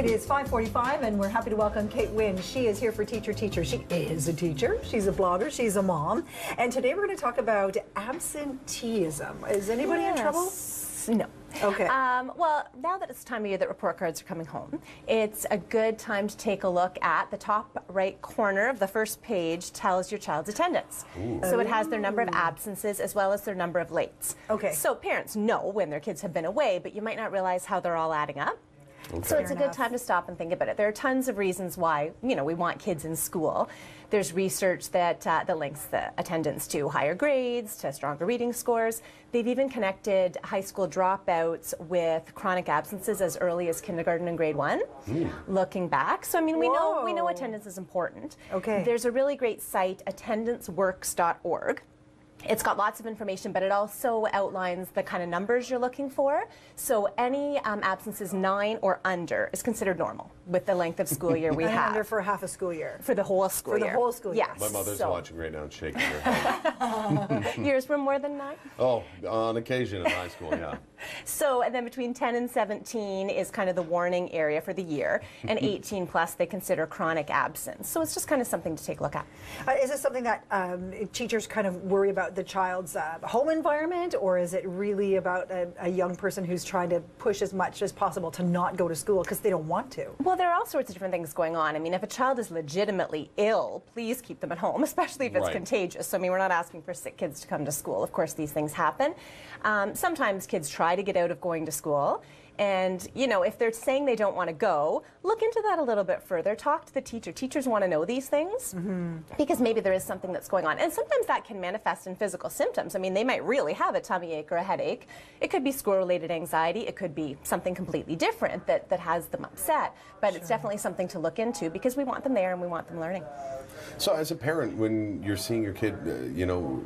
It is 5:45, and we're happy to welcome Kate Winn. She is here for Teacher Teacher. She is a teacher. She's a blogger. She's a mom. And today we're going to talk about absenteeism. Is anybody in trouble? No. Okay. Um, well, now that it's time of year that report cards are coming home, it's a good time to take a look at the top right corner of the first page tells your child's attendance. So it has their number of absences as well as their number of lates. Okay. So parents know when their kids have been away, but you might not realize how they're all adding up. So it's a good time to stop and think about it. There are tons of reasons why you know we want kids in school. There's research that uh, that links the attendance to higher grades, to stronger reading scores. They've even connected high school dropouts with chronic absences as early as kindergarten and grade one. Looking back, so I mean we know we know attendance is important. Okay. There's a really great site, attendanceworks.org. It's got lots of information, but it also outlines the kind of numbers you're looking for. So any um, absences nine or under is considered normal with the length of school year we And have under for half a school year. for the whole school For the year. whole school year. Yes. My mother's so, watching right now and shaking her head. Yours were more than nine. oh, on occasion in high school, yeah. So, and then between 10 and 17 is kind of the warning area for the year, and 18 plus they consider chronic absence. So it's just kind of something to take a look at. Uh, is this something that um, teachers kind of worry about the child's uh, home environment, or is it really about a, a young person who's trying to push as much as possible to not go to school because they don't want to? Well, there are all sorts of different things going on. I mean, if a child is legitimately ill, please keep them at home, especially if it's Right. contagious. So, I mean, we're not asking for sick kids to come to school. Of course, these things happen. Um, sometimes kids try to get out of going to school. And, you know, if they're saying they don't want to go, look into that a little bit further. Talk to the teacher. Teachers want to know these things because maybe there is something that's going on. And sometimes that can manifest in physical symptoms. I mean, they might really have a tummy ache or a headache. It could be school related anxiety. It could be something completely different that, that has them upset. But it's definitely something to look into because we want them there and we want them learning. So, as a parent, when you're seeing your kid, uh, you know,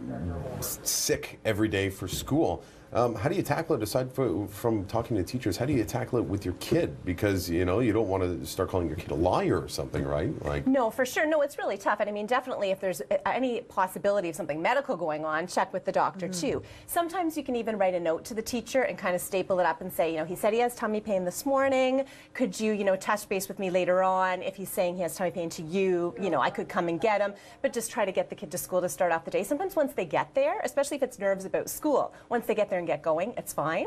sick every day for school, um, how do you tackle it? Aside fro- from talking to teachers, how do you tackle it with your kid? Because you know, you don't want to start calling your kid a liar or something, right? Like, No, for sure. No, it's really tough. And I mean, definitely, if there's uh, any possibility of something medical going on, check with the doctor too. Sometimes you can even write a note to the teacher and kind of staple it up and say, you know, he said he has tummy pain this morning. Could you, you know, touch base with me later on? If he's saying he has tummy pain to you, you know, I could come and get him. But just try to get the kid to school to start off the day. Sometimes once they get there, especially if it's nerves about school, once they get there and get going, it's fine.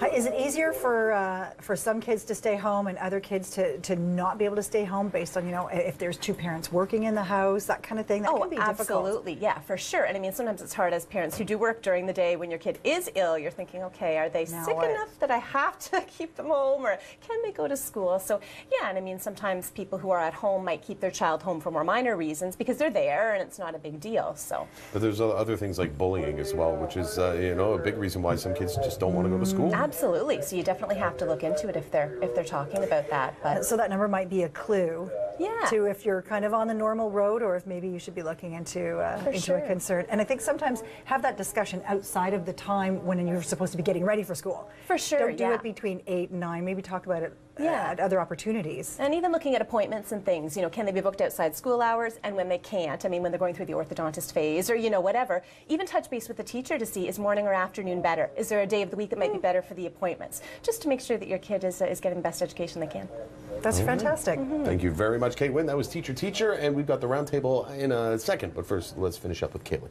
Uh, Is it easier for uh, for some kids to stay home and other kids to, to not be able to stay home based on you know if there's two parents working in the house that kind of thing that Oh, can be difficult. absolutely. Yeah, for sure. And I mean, sometimes it's hard as parents who do work during the day when your kid is ill. You're thinking, okay, are they Now sick what? enough that I have to keep them home or can they go to school? So, yeah, and I mean, sometimes people who are at home might keep their child home for more minor reasons because they're there and it's not a big deal. So, but there's other things like bullying as well, which is uh, you know a big reason why some kids just don't want to go to school. Absolutely. So, you definitely have to look into it if they're if they're talking about that. But So that number might be a clue Yeah. to if you're kind of on the normal road or if maybe you should be looking into uh, into sure. a concert. And I think sometimes have that discussion outside of the time when you're supposed to be getting ready for school. For sure, Don't do yeah. it between eight and nine. Maybe talk about it uh, Yeah. at other opportunities. And even looking at appointments and things, you know, can they be booked outside school hours and when they can't? I mean, when they're going through the orthodontist phase or, you know, whatever. Even touch base with the teacher to see is morning or afternoon better? Is there a day of the week that might be better for the appointments? Just to make sure that your kid is, uh, is getting the best education they can. That's mm-hmm. fantastic. Mm-hmm. Thank you very much, Kate Winn. That was Teacher Teacher, and we've got the roundtable in a second. But first, let's finish up with Caitlin.